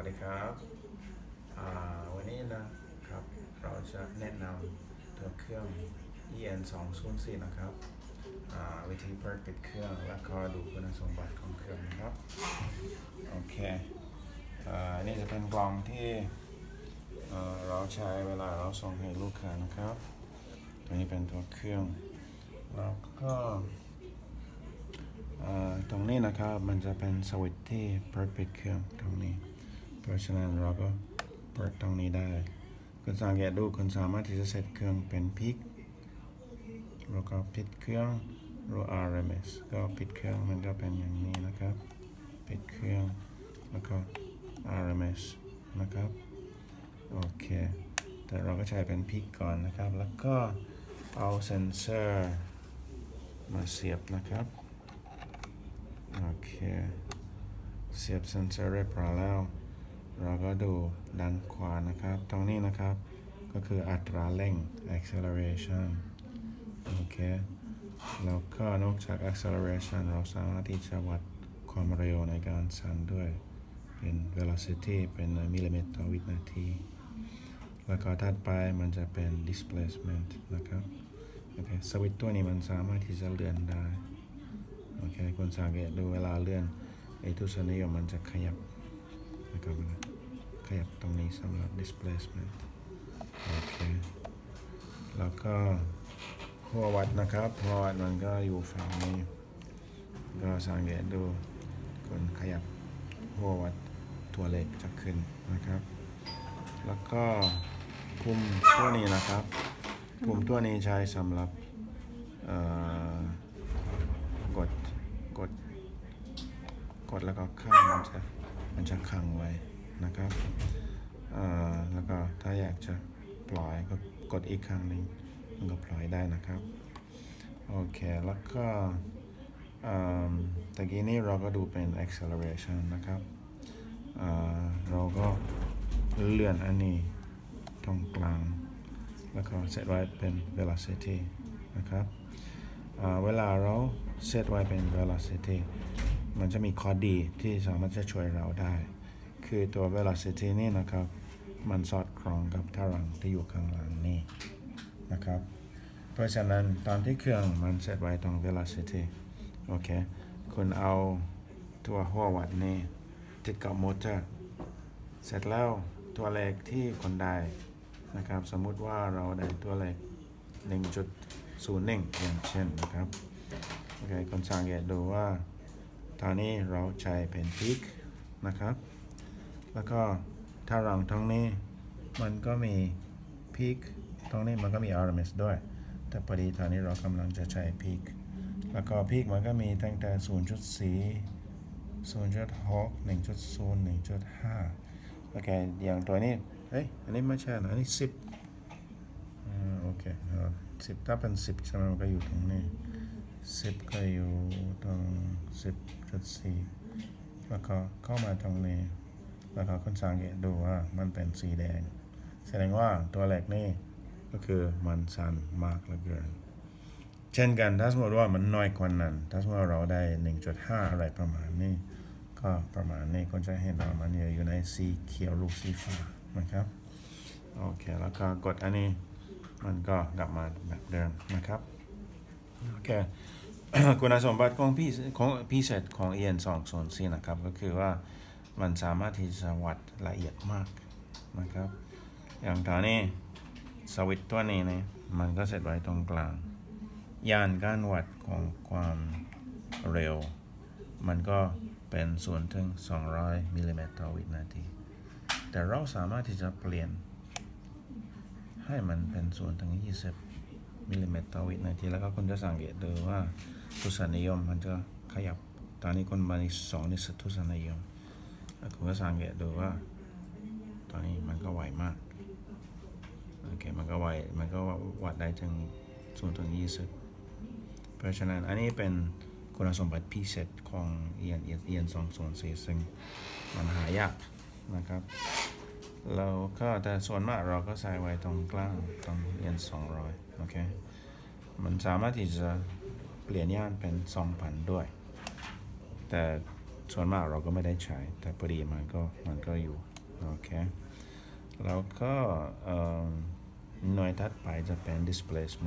วัสดีครับวันนี้นะครับเราจะแนะนำตัวเครื่อง EN 2 0 4นะครับวิธีเปิดปิดเครื่องแล้วก็ดูคุณสมบัติของเครื่องนะครับโอเคอนี่จะเป็นกล่องที่เราใช้เวลาเราส่งให้ลูกค้านะครับ ตัวนี้เป็นตัวเครื่องแล้วก็ตรงนี้นะครับมันจะเป็นสวิตช์ที่เปิดปิดเครื่องตรงนี้ ราะฉะนั้นเราก็เปิดตรงนี้ได้ คุณสังเกตดูคุณสามารถที่จะเซตเครื่องเป็นพิกแล้วก็ปิดเครื่องหรือ RMS ก็ปิดเครื่องมันก็เป็นอย่างนี้นะครับ ปิดเครื่องแล้วก็ RMS นะครับโอเค แต่เราก็ใช้เป็นพิกก่อนนะครับ แล้วก็เอาเซนเซอร์มาเสียบนะครับ โอเค เสียบเซนเซอร์เรียบร้อยแล้ว เราก็ดูด้านขวานะครับ ตรงนี้นะครับ ก็คืออัตราเร่ง acceleration โอเค แล้วก็นอกจาก acceleration เราสามารถที่จะวัดความเร็วในการสั่นด้วย เป็น velocity เป็นมิลลิเมตรต่อวินาที แล้วก็ถัดไปมันจะเป็น displacement นะครับ โอเค สวิตตัวนี้มันสามารถที่จะเลื่อนได้ โอเค คุณสังเกตดูเวลาเลื่อนไอ้ทุสนิยมมันจะขยับนะครับ ขยับตรงนี้สำหรับ displacement โอเค แล้วก็หัววัดนะครับหัววัดมันก็อยู่ฝั่งนี้ ก็สังเกตดูคนขยับหัววัดตัวเล็กจะขึ้นนะครับ แล้วก็ปุ่มตัวนี้นะครับ ปุ่มตัวนี้ใช้สำหรับกด กด กดแล้วก็ข้างมันจะมันจะขังไว้ นะครับแล้วก็ถ้าอยากจะปล่อยก็กดอีกครั้งหนึ่งมันก็ปล่อยได้นะครับโอเคแล้วก็ตะกี้นี้เราก็ดูเป็น acceleration นะครับเเราก็เลื่อนอันนี้ตรงกลาง แล้วก็เซตไว้เป็น velocity นะครับเเวลาเราเซตไว้เป็น velocity มันจะมีข้อดีที่สามารถจะช่วยเราได้ คือตัว velocity นี่นะครับ มันสอดคล้องกับตารางที่อยู่ข้างหลังนี่นะครับ เพราะฉะนั้นตอนที่เครื่องมันเซตไว้ตรง velocity โอเค คุณเอาตัวหัววัดนี่ติดกับมอเตอร์ เสร็จแล้วตัวเลขที่คนได้นะครับ สมมุติว่าเราได้ตัวเลข1.01 อย่างเช่นนะครับ โอเคคนสังเกตดูว่าตอนนี้เราใช้เป็นพีคนะครับ แล้วก็ถ้ารังตรงนี้มันก็มีพีคตรงนี้มันก็มี RMS ด้วย แต่พอดีตอนนี้เรากำลังจะใช้พีคแล้วก็พีคมันก็มีตั้งแต่ 0.4 0.6 1.0 1.5 โอเค อย่างตัวนี้ เฮ้ย อันนี้ไม่ใช่นะอันนี้ 10อ่าโอเคสิบถ้าเป็น 10ใช่ไหมมันก็อยู่ตรงนี้สิบก็อยู่ตรงสิบจุดสี่แล้วก็เข้ามาตรงนี้ แล้วก็คุณสังเกตดูว่ามันเป็นสีแดง แสดงว่าตัวเลขนี่ก็คือมันสั้นมากเหลือเกิน เช่นกันถ้าสมมติว่ามันน้อยกว่านั้น ถ้าสมมติเราได้ 1.5 อะไรประมาณนี้ ก็ประมาณนี้ก็จะเห็นว่ามันอยู่ในสีเขียวลูกสีฟ้านะครับ โอเค แล้วก็กดอันนี้มันก็กลับมาแบบเดิมนะครับโอเคคุณสมบัติของพี่ของพิเศษของ EN 2 0 4นะครับ ก็คือว่า มันสามารถที่จะวัดละเอียดมากนะครับ อย่างตอนนี้สวิตตัวนี้นี่ยมันก็เสร็จไว้ตรงกลาง ยานการวัดของความเร็ว มันก็เป็นส่วนถึง 200 มิลลิเมตรต่อวินาที แต่เราสามารถที่จะเปลี่ยน ให้มันเป็นส่วนถึง 20 มิลลิเมตรต่อวินาที แล้วก็คุณจะสังเกตดูว่าทุสนิยมมันจะขยับ ตอนนี้คนมาที่สองนี่สุทุสนิยม คุณก็สังเกตดูว่า ตอนนี้มันก็ไวมาก โอเค มันก็ไว มันก็วัดได้ถึงศูนย์ถึงยี่สิบเพราะฉะนั้นอันนี้เป็นคุณสมบัติพิเศษของเอียนเอียนสองส่วนสี่ซึ่งมันหายากนะครับ เราก็แต่ส่วนมากเราก็ใส่ไว้ตรงกลางตรงเอียนสองร้อยโอเค มันสามารถที่จะเปลี่ยนย่านเป็นสองพันด้วย แต่ ส่วนมากเราก็ไม่ได้ใช้ แต่พอดีมันก็มันก็อยู่ โอเค แล้วก็เอ่อหน่วยถัดไปจะเป็น displacement